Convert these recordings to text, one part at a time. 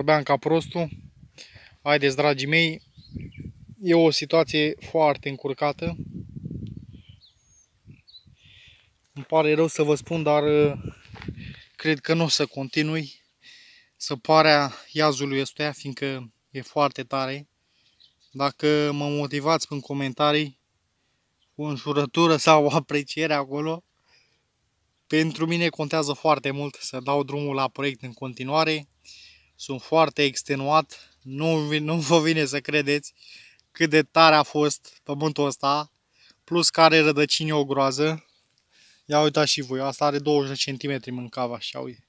vorbeam ca prostul. Haideți, dragii mei, e o situație foarte încurcată. Îmi pare rău să vă spun, dar uh, cred că nu o să continui. Săparea iazului ăstuia, fiindcă e foarte tare. Dacă mă motivați în comentarii cu înșurătură sau o apreciere acolo, pentru mine contează foarte mult să dau drumul la proiect în continuare. Sunt foarte extenuat, nu, nu vă vine să credeți cât de tare a fost pământul ăsta, plus care rădăcini o groază. Ia uitați și voi, asta are 20 cm mâncava așa, uite.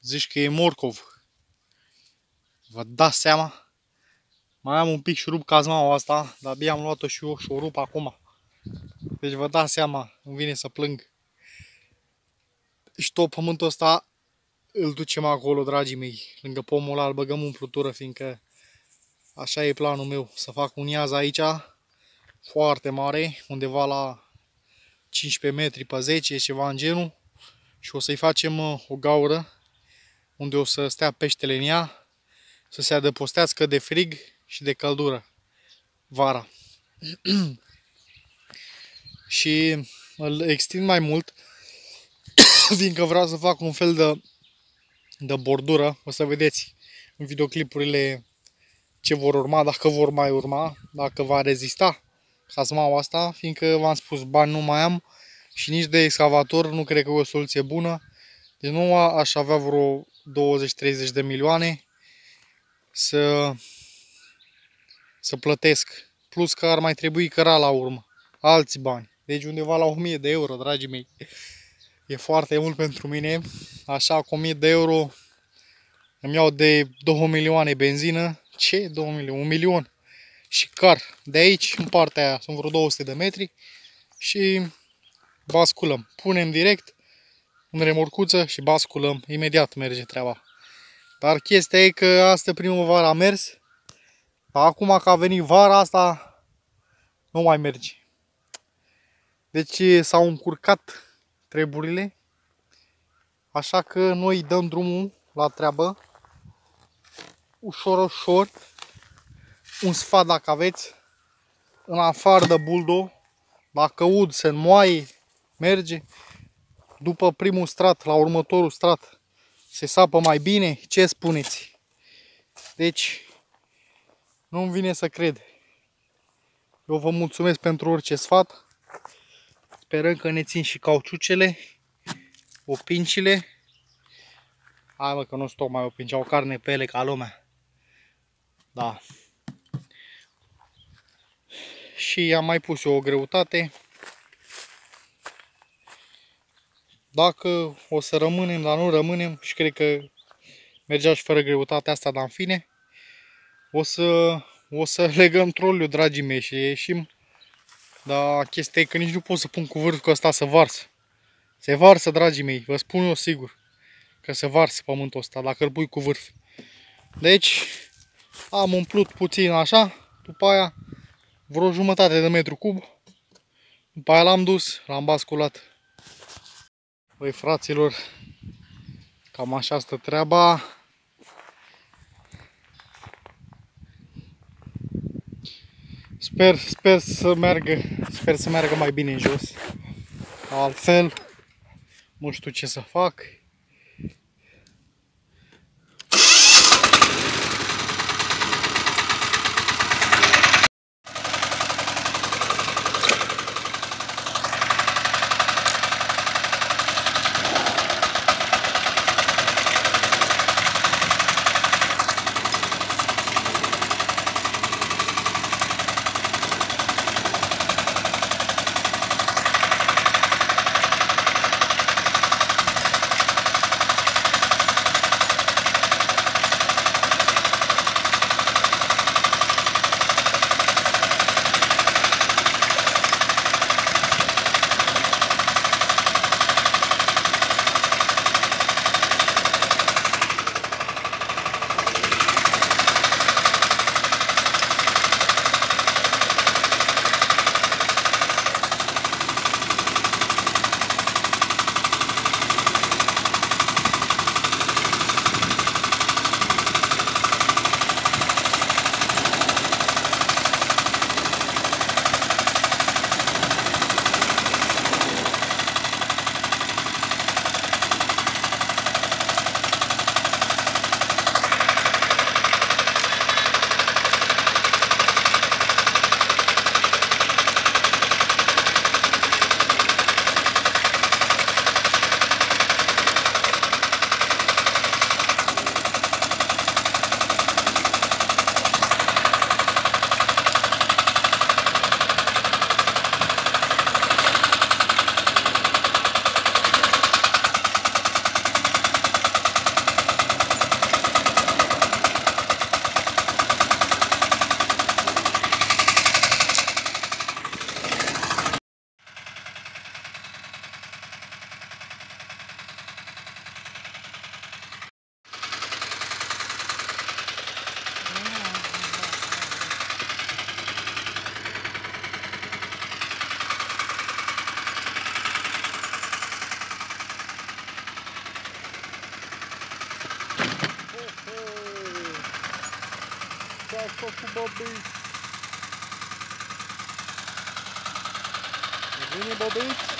Zici că e morcov. Vă dați seama? Mai am un pic și rup cazmaua asta, dar abia am luat-o și eu și o rup acum. Deci vă dați seama, îmi vine să plâng. Și tot pământul ăsta îl ducem acolo, dragii mei. Lângă pomul ăla îl băgăm umplutură, fiindcă așa e planul meu. Să fac un iaz aici, foarte mare, undeva la 15 metri pe 10, ceva în genul. Și o să-i facem uh, o gaură unde o să stea peștele în ea, să se adăpostească de frig și de căldură vara. și îl extind mai mult, fiindcă vreau să fac un fel de, de bordură. O să vedeți în videoclipurile ce vor urma, dacă vor mai urma, dacă va rezista cazmaua asta, fiindcă v-am spus, bani nu mai am și nici de excavator nu cred că e o soluție bună. Deci nu aș avea vreo 20-30 de milioane să, să plătesc. Plus că ar mai trebui căra la urmă. Alți bani. Deci undeva la 1000 de euro, dragii mei. E foarte mult pentru mine. Așa, cu 1000 de euro îmi iau de 2 milioane benzină. Ce? 2 milioane? 1 milion. Și car. De aici, în partea aia, sunt vreo 200 de metri. Și basculăm. Punem direct în remorcuță și basculăm. Imediat merge treaba. Dar chestia e că asta primăvara a mers. Acum că a venit vara asta, nu mai merge. Deci s-au încurcat treburile. Așa că noi dăm drumul la treabă. Ușor, ușor. Un sfat dacă aveți. În afară de buldo. Dacă ud se înmoaie, merge. După primul strat, la următorul strat, se sapă mai bine. Ce spuneți? Deci, nu-mi vine să cred. Eu vă mulțumesc pentru orice sfat. Sperăm că ne țin și cauciucele, opincile. Hai mă că nu sunt mai opinci, au carne pe ele ca lumea. Da. Și am mai pus eu o greutate. Dacă o să rămânem, dar nu rămânem și cred că mergea și fără greutatea asta, dar în fine, o să, o să legăm troliu, dragii mei, și ieșim dar chestia e că nici nu pot să pun cu vârful ăsta să varsă. Se varsă, dragii mei, vă spun eu sigur că se varsă pământul ăsta dacă îl pui cu vârf. Deci am umplut puțin așa, după aia vreo jumătate de metru cub. După aia l-am dus, l-am basculat. Băi fraților, cam așa stă treaba. Sper, sper să meargă, sper să meargă mai bine în jos. Altfel, nu știu ce să fac. Bobby! Vine Bobby!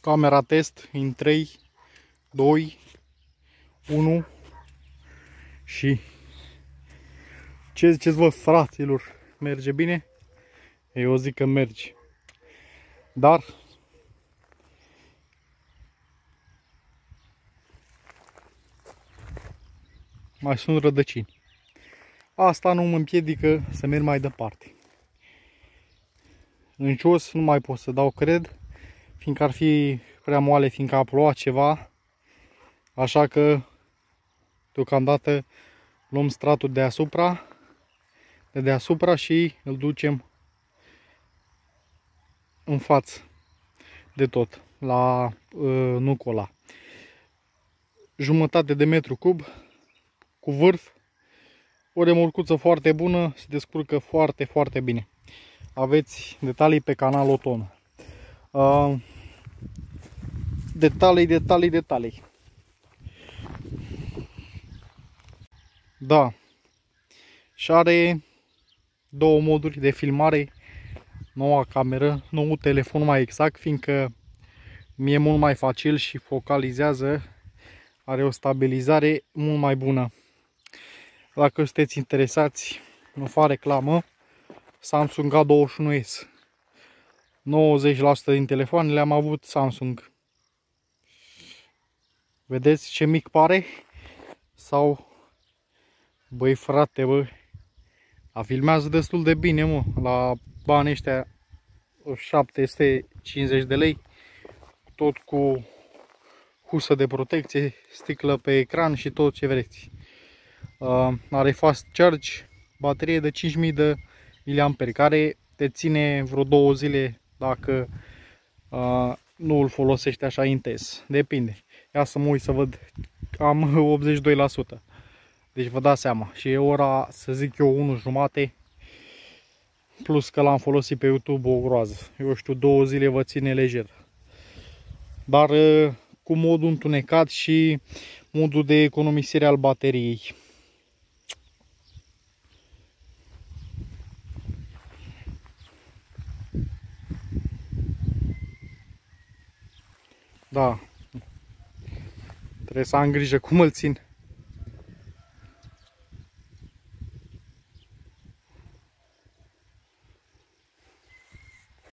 Camera test în 3, 2, 1 și ce ziceți vă fraților? Merge bine? Eu zic că merge. Dar mai sunt rădăcini. Asta nu mă împiedică să merg mai departe. În jos nu mai pot să dau cred fiindcă ar fi prea moale, fiindcă a plouat ceva. Așa că, deocamdată, luăm stratul deasupra, de deasupra și îl ducem în față de tot, la uh, nucola. Jumătate de metru cub, cu vârf, o remorcuță foarte bună, se descurcă foarte, foarte bine. Aveți detalii pe canalul Oton. Uh, detalii, detalii, detalii. Da. Și are două moduri de filmare. noua cameră, nou telefon mai exact, fiindcă mi-e mult mai facil și focalizează, are o stabilizare mult mai bună. Dacă sunteți interesați, nu fac reclamă, Samsung A21s. 90% din telefoanele am avut Samsung. Vedeți ce mic pare? Sau, băi frate, bă, a filmează destul de bine, mă, la banii ăștia 750 de lei, tot cu husă de protecție, sticlă pe ecran și tot ce vreți. Uh, are fast charge, baterie de 5000 de mAh, care te ține vreo două zile dacă uh, nu îl folosești așa intens. Depinde. Ia să mă uit să văd. Am 82%. Deci vă dați seama. Și e ora, să zic eu, 1 jumate. Plus că l-am folosit pe YouTube o groază. Eu știu, două zile vă ține lejer. Dar uh, cu modul întunecat și modul de economisire al bateriei. Da. Trebuie să am grijă cum îl țin.